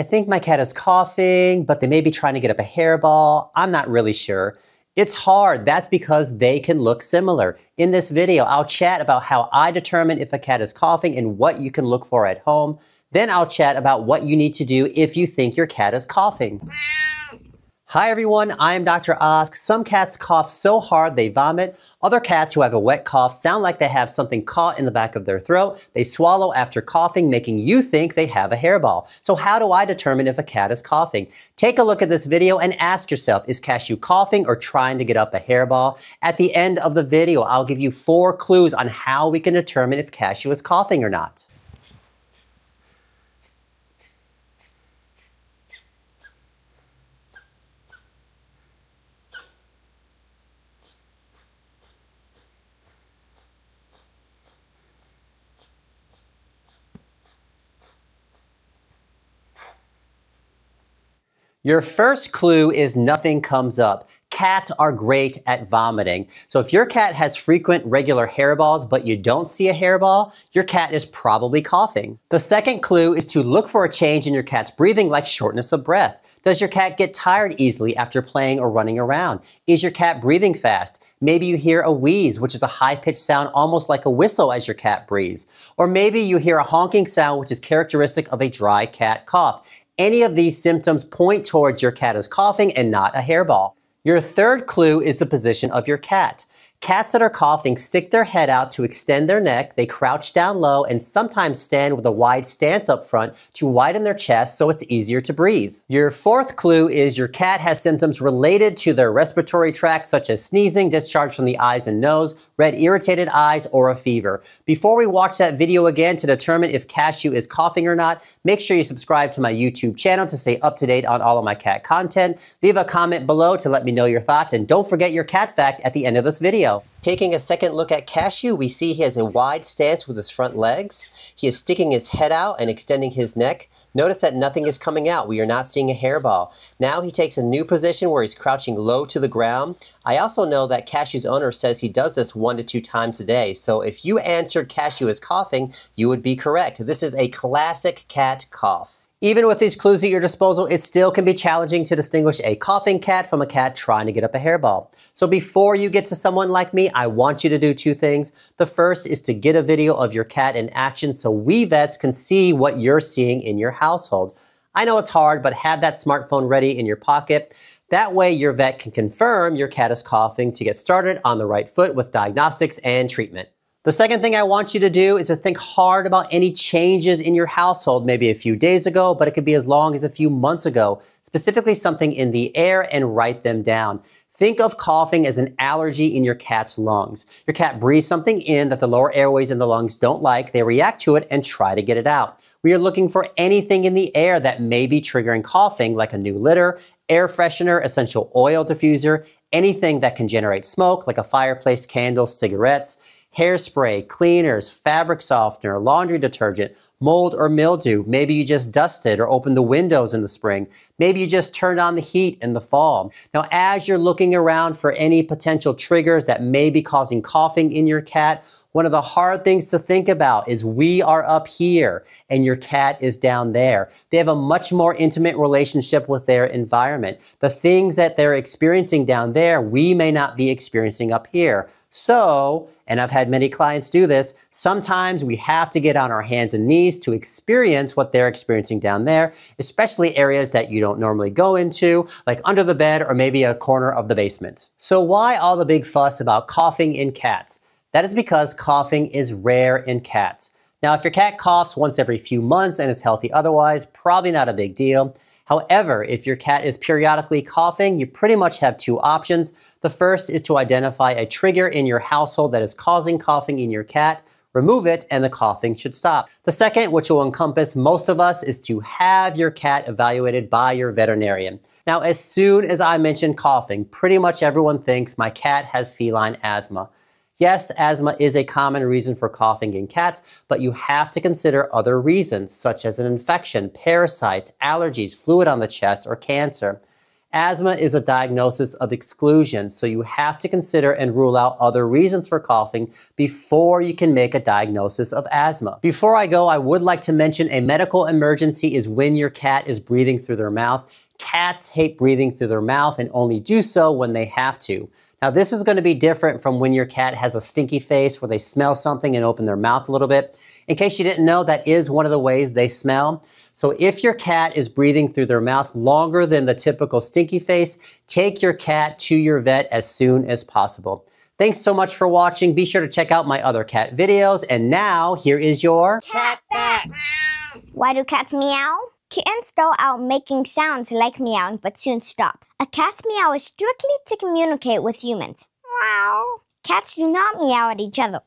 I think my cat is coughing, but they may be trying to get up a hairball. I'm not really sure. It's hard. That's because they can look similar. In this video, I'll chat about how I determine if a cat is coughing and what you can look for at home. Then I'll chat about what you need to do if you think your cat is coughing. Hi everyone, I am Dr. Ask. Some cats cough so hard they vomit. Other cats who have a wet cough sound like they have something caught in the back of their throat. They swallow after coughing, making you think they have a hairball. So how do I determine if a cat is coughing? Take a look at this video and ask yourself, is Cashew coughing or trying to get up a hairball? At the end of the video, I'll give you four clues on how we can determine if Cashew is coughing or not. Your first clue is nothing comes up. Cats are great at vomiting. So if your cat has frequent regular hairballs but you don't see a hairball, your cat is probably coughing. The second clue is to look for a change in your cat's breathing like shortness of breath. Does your cat get tired easily after playing or running around? Is your cat breathing fast? Maybe you hear a wheeze, which is a high-pitched sound almost like a whistle as your cat breathes. Or maybe you hear a honking sound, which is characteristic of a dry cat cough. Any of these symptoms point towards your cat is coughing and not a hairball. Your third clue is the position of your cat. Cats that are coughing stick their head out to extend their neck, they crouch down low, and sometimes stand with a wide stance up front to widen their chest so it's easier to breathe. Your fourth clue is your cat has symptoms related to their respiratory tract, such as sneezing, discharge from the eyes and nose, red irritated eyes, or a fever. Before we watch that video again to determine if Cashew is coughing or not, make sure you subscribe to my YouTube channel to stay up to date on all of my cat content. Leave a comment below to let me know your thoughts, and don't forget your cat fact at the end of this video. Taking a second look at Cashew, we see he has a wide stance with his front legs. He is sticking his head out and extending his neck. Notice that nothing is coming out. We are not seeing a hairball. Now he takes a new position where he's crouching low to the ground. I also know that Cashew's owner says he does this one to two times a day. So if you answered Cashew as coughing, you would be correct. This is a classic cat cough. Even with these clues at your disposal, it still can be challenging to distinguish a coughing cat from a cat trying to get up a hairball. So before you get to someone like me, I want you to do two things. The first is to get a video of your cat in action so we vets can see what you're seeing in your household. I know it's hard, but have that smartphone ready in your pocket. That way your vet can confirm your cat is coughing to get started on the right foot with diagnostics and treatment. The second thing I want you to do is to think hard about any changes in your household, maybe a few days ago, but it could be as long as a few months ago, specifically something in the air and write them down. Think of coughing as an allergy in your cat's lungs. Your cat breathes something in that the lower airways in the lungs don't like, they react to it and try to get it out. We are looking for anything in the air that may be triggering coughing, like a new litter, air freshener, essential oil diffuser, anything that can generate smoke, like a fireplace candle, cigarettes, hairspray, cleaners, fabric softener, laundry detergent, mold or mildew. Maybe you just dusted or opened the windows in the spring. Maybe you just turned on the heat in the fall. Now, as you're looking around for any potential triggers that may be causing coughing in your cat, one of the hard things to think about is we are up here and your cat is down there. They have a much more intimate relationship with their environment. The things that they're experiencing down there, we may not be experiencing up here. So, and I've had many clients do this, sometimes we have to get on our hands and knees to experience what they're experiencing down there, especially areas that you don't normally go into, like under the bed or maybe a corner of the basement. So why all the big fuss about coughing in cats? That is because coughing is rare in cats. Now, if your cat coughs once every few months and is healthy otherwise, probably not a big deal. However, if your cat is periodically coughing, you pretty much have two options. The first is to identify a trigger in your household that is causing coughing in your cat, remove it, and the coughing should stop. The second, which will encompass most of us, is to have your cat evaluated by your veterinarian. Now, as soon as I mention coughing, pretty much everyone thinks my cat has feline asthma. Yes, asthma is a common reason for coughing in cats, but you have to consider other reasons, such as an infection, parasites, allergies, fluid on the chest, or cancer. Asthma is a diagnosis of exclusion, so you have to consider and rule out other reasons for coughing before you can make a diagnosis of asthma. Before I go, I would like to mention a medical emergency is when your cat is breathing through their mouth. Cats hate breathing through their mouth and only do so when they have to. Now, this is going to be different from when your cat has a stinky face where they smell something and open their mouth a little bit. In case you didn't know, that is one of the ways they smell. So if your cat is breathing through their mouth longer than the typical stinky face, take your cat to your vet as soon as possible. Thanks so much for watching. Be sure to check out my other cat videos. And now, here is your Cat fact. Why do cats meow? Kittens start out making sounds like meowing but soon stop. A cat's meow is strictly to communicate with humans. Meow. Cats do not meow at each other.